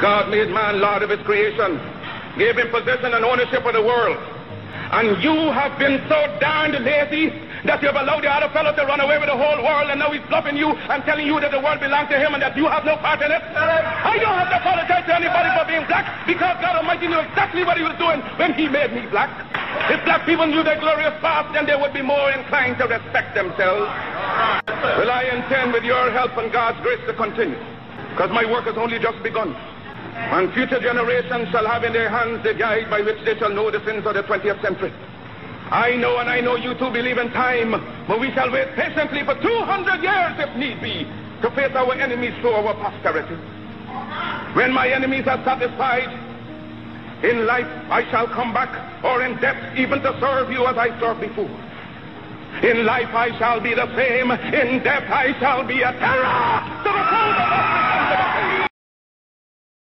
God made man Lord of his creation, gave him possession and ownership of the world. And you have been so darned lazy that you've allowed the other fellow to run away with the whole world, and now he's bluffing you and telling you that the world belongs to him and that you have no part in it. I don't have to apologize to anybody for being black because God Almighty knew exactly what he was doing when he made me black. If black people knew their glorious past, then they would be more inclined to respect themselves. Well, I intend with your help and God's grace to continue because my work has only just begun. And future generations shall have in their hands the guide by which they shall know the sins of the 20th century. I know and I know you too believe in time, but we shall wait patiently for 200 years if need be to face our enemies through our posterity. When my enemies are satisfied, in life I shall come back, or in death even to serve you as I served before. In life I shall be the same, in death I shall be a terror to the of